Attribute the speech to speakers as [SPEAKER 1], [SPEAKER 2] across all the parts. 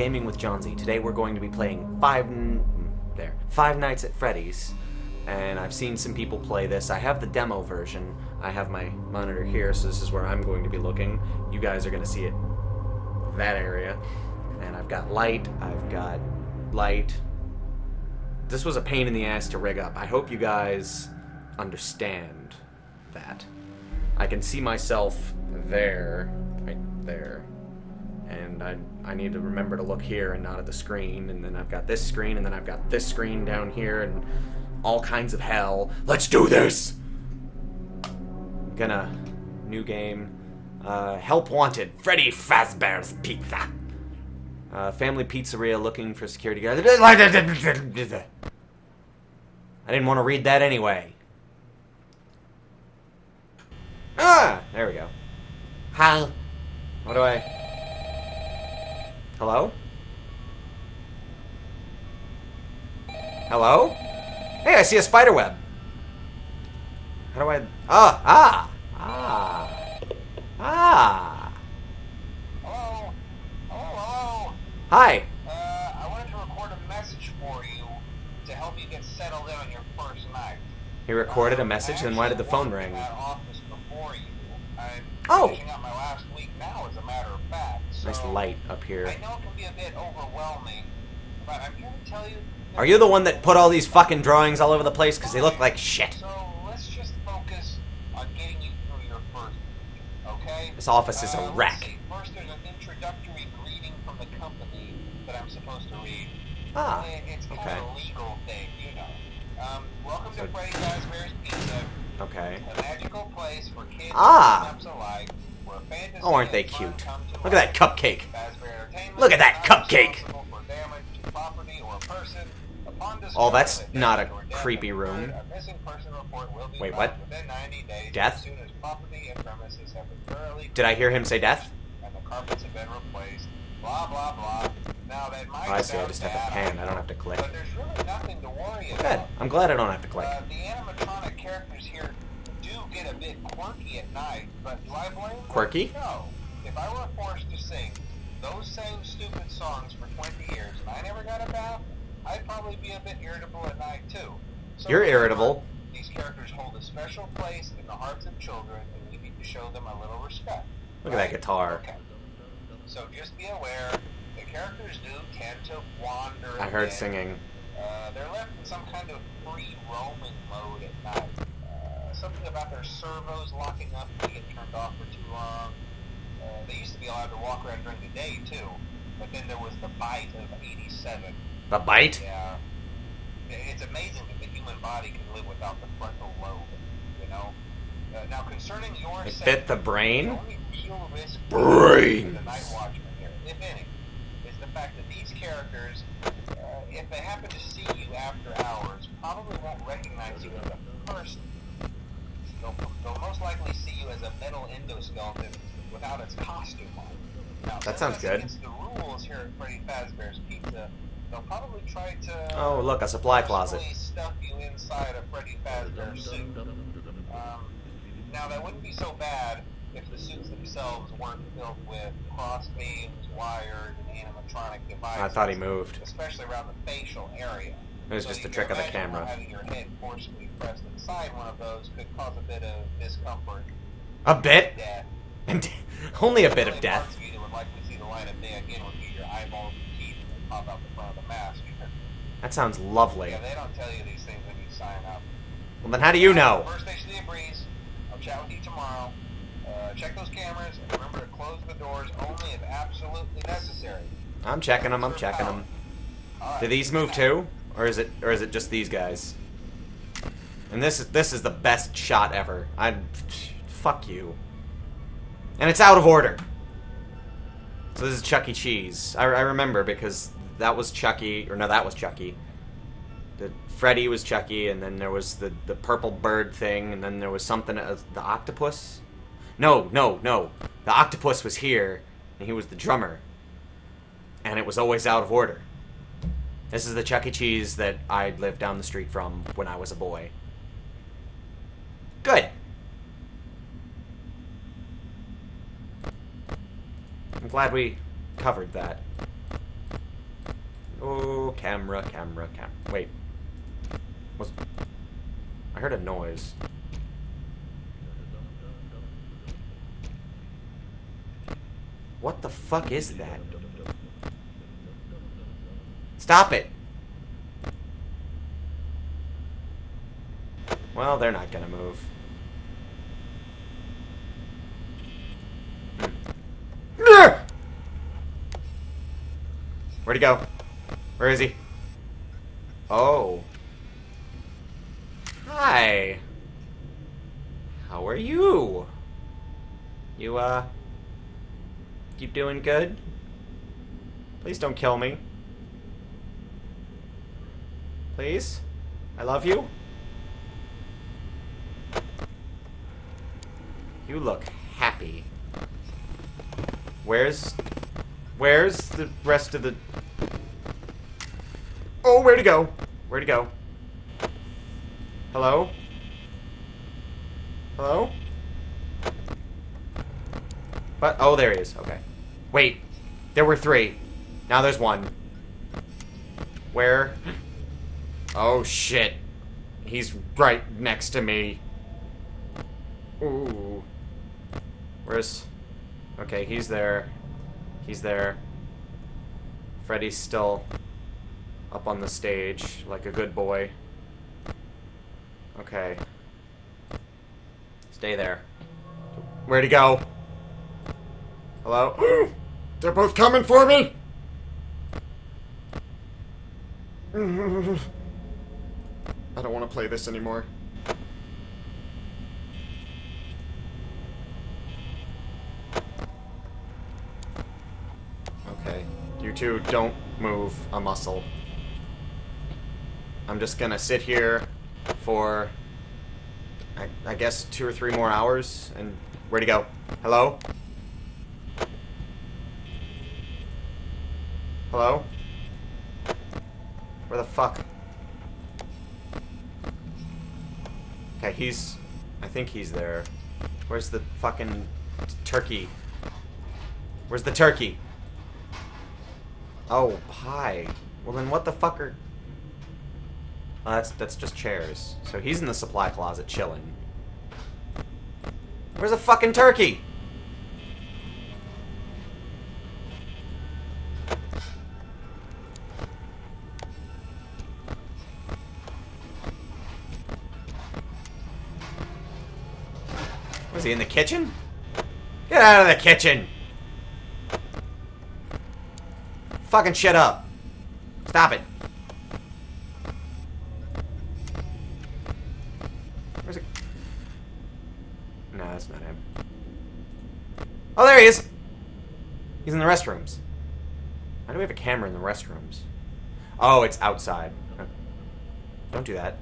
[SPEAKER 1] Gaming with Johnsy. Today we're going to be playing Five N- mm, there Five Nights at Freddy's, and I've seen some people play this. I have the demo version. I have my monitor here, so this is where I'm going to be looking. You guys are going to see it that area, and I've got light. I've got light. This was a pain in the ass to rig up. I hope you guys understand that. I can see myself there, right there and I, I need to remember to look here and not at the screen and then I've got this screen and then I've got this screen down here and all kinds of hell. Let's do this! Gonna new game. Uh, help wanted. Freddy Fazbear's Pizza. Uh, family pizzeria looking for security guard. I didn't want to read that anyway. Ah, there we go. Hi. What do I? Hello? Hello? Hey, I see a spider web. How do I... Ah! Ah! Ah! Ah!
[SPEAKER 2] Hello? Hello?
[SPEAKER 1] Hi!
[SPEAKER 2] Uh, I wanted to record a message for you to help you get settled in on your first night.
[SPEAKER 1] He recorded a
[SPEAKER 2] Um,
[SPEAKER 1] message, then why did the phone ring?
[SPEAKER 2] office before you. I'm
[SPEAKER 1] Oh.
[SPEAKER 2] finishing up my last week now, as a matter of fact. So
[SPEAKER 1] Nice light up here.
[SPEAKER 2] I know it can be a bit overwhelming, but I'm to tell you.
[SPEAKER 1] Are you the one that put all these fucking drawings all over the place? Because they look like shit.
[SPEAKER 2] So let's just focus on getting you through your first okay?
[SPEAKER 1] This office is a
[SPEAKER 2] Uh,
[SPEAKER 1] wreck.
[SPEAKER 2] First, there's an introductory greeting from the company that I'm supposed to read.
[SPEAKER 1] Ah,
[SPEAKER 2] It's kind
[SPEAKER 1] okay.
[SPEAKER 2] of a legal thing, you know. Um, welcome
[SPEAKER 1] So-
[SPEAKER 2] to Freddy Fazbear's Pizza,
[SPEAKER 1] Okay.
[SPEAKER 2] a magical place for kids
[SPEAKER 1] Ah.
[SPEAKER 2] and alike,
[SPEAKER 1] Oh, aren't they cute? Look at that cupcake. Look at that cupcake. Oh, that's not a creepy room. Wait, what?
[SPEAKER 2] Within 90 days,
[SPEAKER 1] Death? Did I hear him say death? Oh, I see. I just have to pan. I don't have to click. Good. I'm glad I don't have to click.
[SPEAKER 2] The animatronic characters here get a bit quirky at night, but do I blame them?
[SPEAKER 1] Quirky?
[SPEAKER 2] No. If I were forced to sing those same stupid songs for 20 years and I never got a bath, I'd probably be a bit irritable at night too. So
[SPEAKER 1] You're irritable.
[SPEAKER 2] These characters hold a special place in the hearts of children, and we need to show them a little respect.
[SPEAKER 1] Look at that guitar.
[SPEAKER 2] Okay. So just be aware, the characters do tend to wander.
[SPEAKER 1] I heard
[SPEAKER 2] bit.
[SPEAKER 1] singing.
[SPEAKER 2] Uh, they're left in some kind of free roaming mode at night. Something about their servos locking up and get turned off for too long. Uh, they used to be allowed to walk around during the day too, but then there was the bite of '87.
[SPEAKER 1] The bite?
[SPEAKER 2] Yeah, it's amazing that the human body can live without the frontal lobe. You know. Uh, now concerning your
[SPEAKER 1] It bit the
[SPEAKER 2] the
[SPEAKER 1] brain?
[SPEAKER 2] only real risk
[SPEAKER 1] Brains.
[SPEAKER 2] the night watchman here, if any, is the fact that these characters, uh, if they happen to see you after hours, probably won't recognize you as a person. They'll, they'll most likely see you as a metal endoskeleton without its costume on. Now,
[SPEAKER 1] That sounds good.
[SPEAKER 2] against the rules here at Freddy Fazbear's Pizza, they'll probably try to
[SPEAKER 1] Oh, look, a supply closet.
[SPEAKER 2] stuff you inside a Freddy Fazbear suit. Um, now that wouldn't be so bad if the suits themselves weren't filled with cross beams, wires, and animatronic devices.
[SPEAKER 1] I thought he moved.
[SPEAKER 2] Especially around the facial area.
[SPEAKER 1] It was
[SPEAKER 2] So
[SPEAKER 1] just a trick of the camera.
[SPEAKER 2] Having your head forcibly pressed inside one of those could cause a bit of discomfort.
[SPEAKER 1] A bit?
[SPEAKER 2] Death.
[SPEAKER 1] And only a bit of death.
[SPEAKER 2] parts of you that would likely see the light of day again would be your eyeballs and teeth that pop out the front of the mask.
[SPEAKER 1] That sounds lovely.
[SPEAKER 2] Yeah, they don't tell you these things when you sign up.
[SPEAKER 1] Well, then how do you know?
[SPEAKER 2] First station of the breeze. I'll chat with you tomorrow. Uh, check those cameras and remember to close the doors only if absolutely necessary.
[SPEAKER 1] I'm checking them. I'm checking them. Do these move too, or is it, or is it just these guys? And this is this is the best shot ever. I, fuck you. And it's out of order. So this is Chuck E. Cheese. I, I remember because that was Chucky, or no, that was Chucky. The Freddy was Chucky, and then there was the the purple bird thing, and then there was something uh, the octopus. No, no, no. The octopus was here, and he was the drummer. And it was always out of order. This is the Chuck E. Cheese that I lived down the street from when I was a boy. Good. I'm glad we covered that. Oh, camera, camera, camera. Wait. Was I heard a noise. What the fuck is that? Stop it! Well, they're not gonna move. Hmm. Where'd he go? Where is he? Oh. Hi. How are you? You, uh... You doing good? Please don't kill me. Please? I love you? You look happy. Where's... Where's the rest of the... Oh, where'd he go? Where'd he go? Hello? Hello? But Oh, there he is. Okay. Wait. There were three. Now there's one. Where? Oh, shit. He's right next to me. Ooh. Where's... Okay, he's there. He's there. Freddy's still up on the stage, like a good boy. Okay. Stay there. Where'd he go? Hello? They're both coming for me! I don't want to play this anymore. Okay. You two don't move a muscle. I'm just gonna sit here for, I, I guess, two or three more hours, and where'd he go? Hello? Hello? Where the fuck? He's... I think he's there. Where's the fucking turkey? Where's the turkey? Oh, pie. Well then what the fuck are... Oh, that's, that's just chairs. So he's in the supply closet chilling. Where's the fucking turkey? He in the kitchen? Get out of the kitchen! Fucking shit up. Stop it. Where's it? No, that's not him. Oh, there he is! He's in the restrooms. Why do we have a camera in the restrooms? Oh, it's outside. Oh. Don't do that.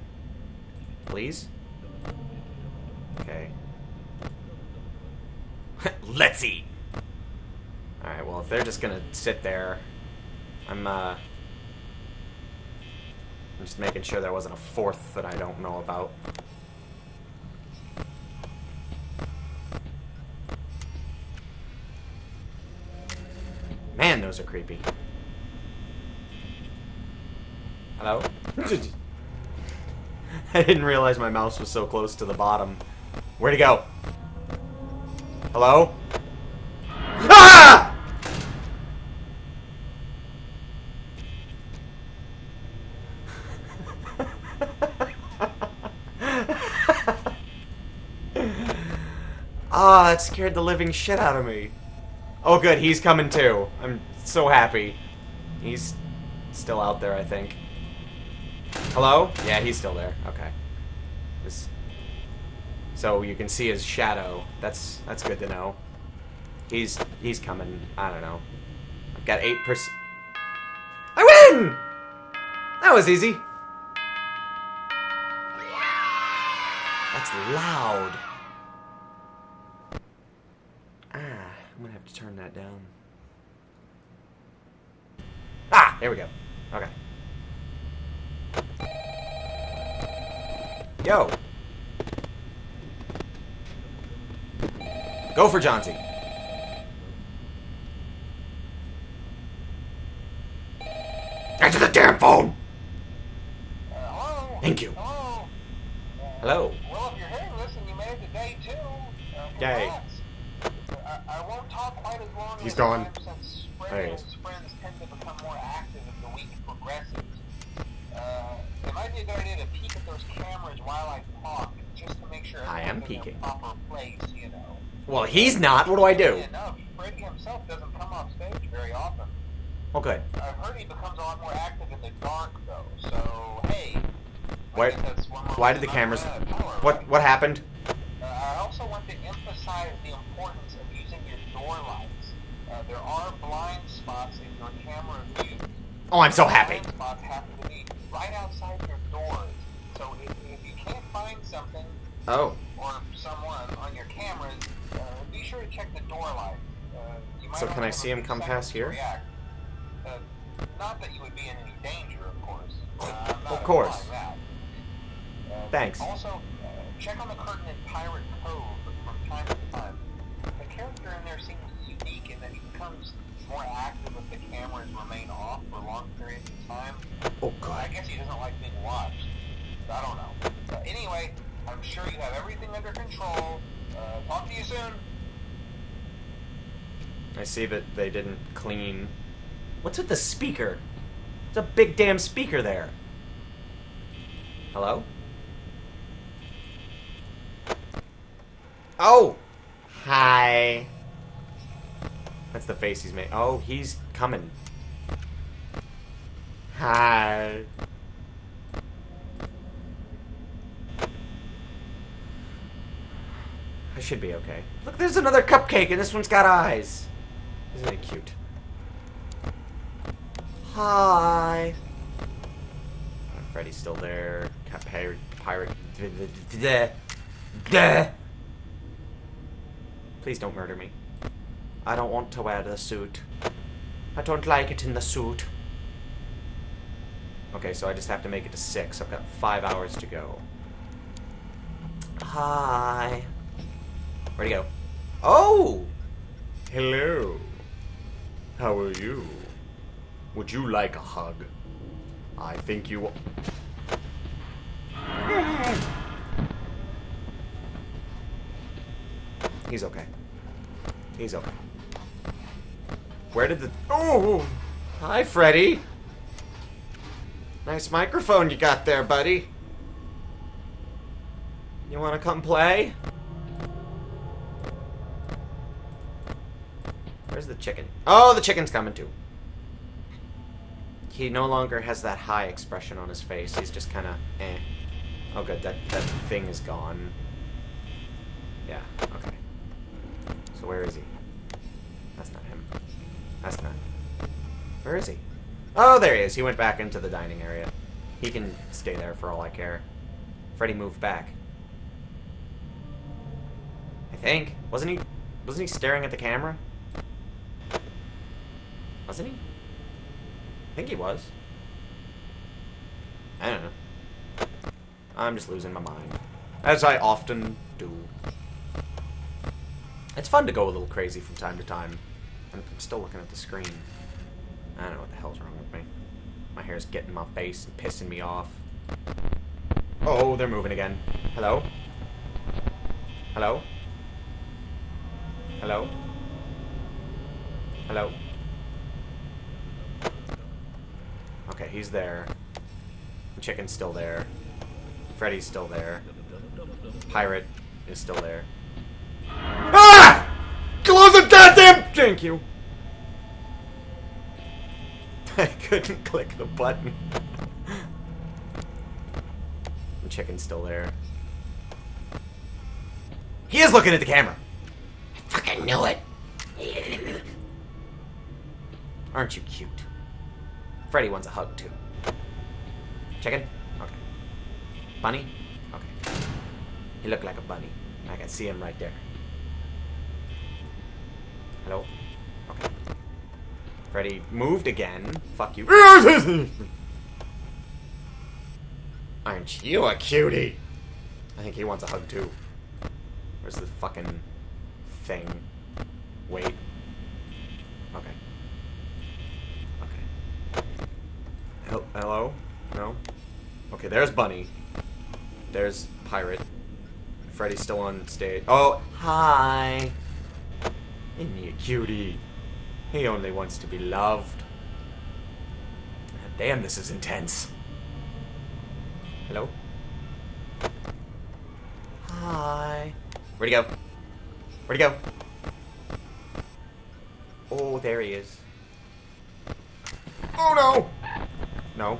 [SPEAKER 1] Please? Okay. Let's eat! Alright, well, if they're just gonna sit there, I'm, uh... I'm just making sure there wasn't a fourth that I don't know about. Man, those are creepy. Hello? I didn't realize my mouse was so close to the bottom. Where'd he go? Hello? Ah! Ah, that scared the living shit out of me. Oh good, he's coming too. I'm so happy. He's still out there, I think. Hello? Yeah, he's still there. Okay. This... So you can see his shadow. That's that's good to know. He's he's coming. I don't know. I've got eight percent. I win! That was easy. That's loud. Ah, I'm gonna have to turn that down. Ah, there we go. Okay. Yo. Go for Jaunty. Answer the damn phone! Hello? Thank you. Hello? Hello?
[SPEAKER 2] Well, if you're here, listen, you made it to day two. Uh,
[SPEAKER 1] Yay.
[SPEAKER 2] I, I, won't talk quite as long
[SPEAKER 1] He's
[SPEAKER 2] as
[SPEAKER 1] gone.
[SPEAKER 2] Since tend to become more active as the week progresses. Uh, it might be a good idea to peek at those cameras while I talk, just to make sure
[SPEAKER 1] am peeking.
[SPEAKER 2] proper place, you know.
[SPEAKER 1] Well, he's not. What do I do?
[SPEAKER 2] Enough, Freddy himself doesn't come off stage very often.
[SPEAKER 1] Oh, good.
[SPEAKER 2] I've heard he becomes a lot more active in the dark, though. So hey.
[SPEAKER 1] Why-
[SPEAKER 2] guess that's one more
[SPEAKER 1] Why did the cameras...
[SPEAKER 2] Power,
[SPEAKER 1] What,
[SPEAKER 2] right?
[SPEAKER 1] what happened?
[SPEAKER 2] Uh, I also want to emphasize the importance of using your door lights. Uh, there are blind spots in your camera view.
[SPEAKER 1] Oh, I'm so happy.
[SPEAKER 2] Spots happen to be right outside your doors. So if, if you can't find something
[SPEAKER 1] Oh.
[SPEAKER 2] Or someone on your cameras, uh, be sure to check the door light. Uh, you might
[SPEAKER 1] So can I see him come past here?
[SPEAKER 2] Uh, not that you would be in any danger, of course. Uh,
[SPEAKER 1] Of course.
[SPEAKER 2] Uh,
[SPEAKER 1] Thanks.
[SPEAKER 2] Also, uh, check on the curtain in Pirate Cove from time to time. The character in there seems unique in that he becomes more active if the cameras remain off for long periods of time.
[SPEAKER 1] Oh,
[SPEAKER 2] Uh, I
[SPEAKER 1] God.
[SPEAKER 2] guess he doesn't like being watched. I don't know. Uh, anyway, I'm sure you have everything under control. Uh, talk to you soon.
[SPEAKER 1] I see that they didn't clean... What's with the speaker? It's a big damn speaker there. Hello? Oh! Hi. That's the face he's made. Oh, he's coming. Hi. I should be okay. Look, there's another cupcake, and this one's got eyes. Isn't it cute? Hi. Oh, Freddy's still there. Pirate. Pirate. Duh. Please don't murder me. I don't want to wear the suit. I don't like it in the suit. Okay, so I just have to make it to six. I've got five hours to go. Hi. Where'd he go? Oh! Hello. How are you? Would you like a hug? I think you. He's okay. He's okay. Where did the. Oh! Hi, Freddy! Nice microphone you got there, buddy. You wanna come play? Where's the chicken? Oh, the chicken's coming too. He no longer has that high expression on his face. He's just kind of eh. Oh, good. That that thing is gone. Yeah. Okay. So where is he? That's not him. That's not. Where is he? Oh, there he is. He went back into the dining area. He can stay there for all I care. Freddy moved back. I think. Wasn't he? Wasn't he staring at the camera? Wasn't he? I think he was. I don't know. I'm just losing my mind. As I often do. It's fun to go a little crazy from time to time. I'm still looking at the screen. I don't know what the hell's wrong with me. My hair's getting in my face and pissing me off. Oh, they're moving again. Hello? Hello? Hello? Hello? Okay, he's there. The chicken's still there. Freddy's still there. Pirate is still there. Ah! Close the goddamn... Thank you. I couldn't click the button. the chicken's still there. He is looking at the camera. I fucking knew it. Aren't you cute? Freddy wants a hug too. Chicken? Okay. Bunny? Okay. He looked like a bunny. I can see him right there. Hello? Okay. Freddy moved again. Fuck you. Aren't you a cutie? I think he wants a hug too. Where's the fucking thing? Wait. Okay. Okay. There's Bunny. There's Pirate. Freddy's still on stage. Oh, hi. Isn't he a cutie? He only wants to be loved. Damn, this is intense. Hello? Hi. Where'd he go? Where'd he go? Oh, there he is. Oh no! No.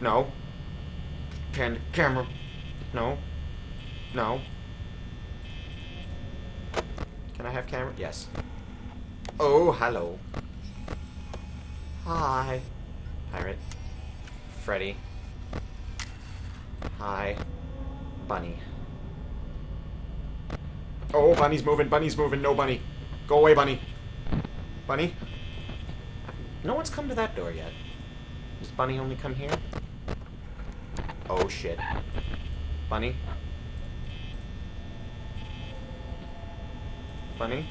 [SPEAKER 1] No. Can camera. No. No. Can I have camera? Yes. Oh, hello. Hi. Pirate. Freddy. Hi. Bunny. Oh, Bunny's moving. Bunny's moving. No, Bunny. Go away, Bunny. Bunny? No one's come to that door yet. Does Bunny only come here? Oh, shit. Bunny? Bunny?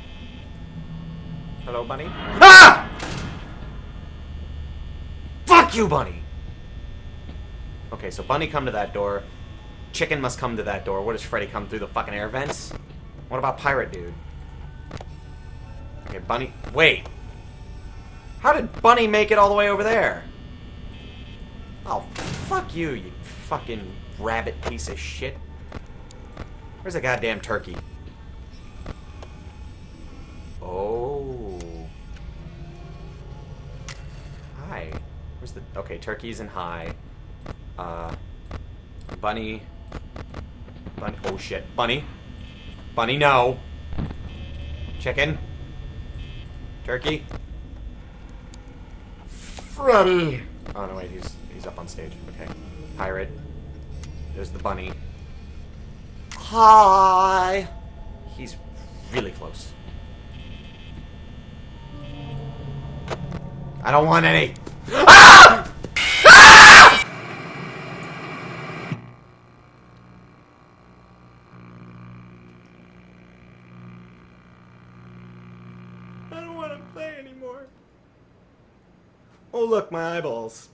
[SPEAKER 1] Hello, Bunny? Ah! Fuck you, Bunny! Okay, so Bunny come to that door. Chicken must come to that door. What does Freddy come through the fucking air vents? What about Pirate Dude? Okay, Bunny... Wait! How did Bunny make it all the way over there? Oh, fuck you, you fucking rabbit piece of shit. Where's the goddamn turkey? Oh. Hi. Where's the... Okay, turkey's in high. Uh... Bunny... Bunny... Oh, shit. Bunny? Bunny, no. Chicken? Turkey? Freddy! Oh, no, wait, he's, he's up on stage. Okay. Pirate. There's the bunny. Hi! He's really close. I don't want any. Ah! Ah! I don't want to play anymore. Oh, look, my eyeballs.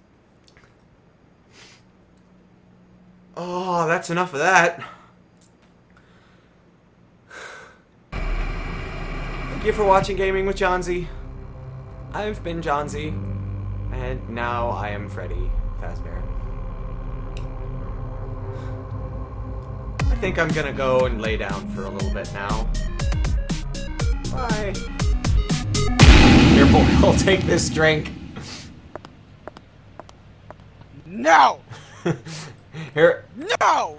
[SPEAKER 1] Oh, that's enough of that. Thank you for watching Gaming with Johnsy. I've been Johnsy, and now I am Freddy Fazbear. I think I'm gonna go and lay down for a little bit now. Bye. Here, boy, I'll take this drink.
[SPEAKER 3] No!
[SPEAKER 1] Here,
[SPEAKER 3] No!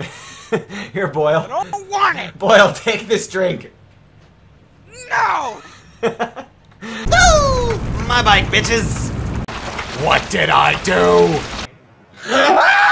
[SPEAKER 1] here, Boyle.
[SPEAKER 3] I don't want it!
[SPEAKER 1] Boyle, take this drink.
[SPEAKER 3] No!
[SPEAKER 1] My bike, bitches! What did I do?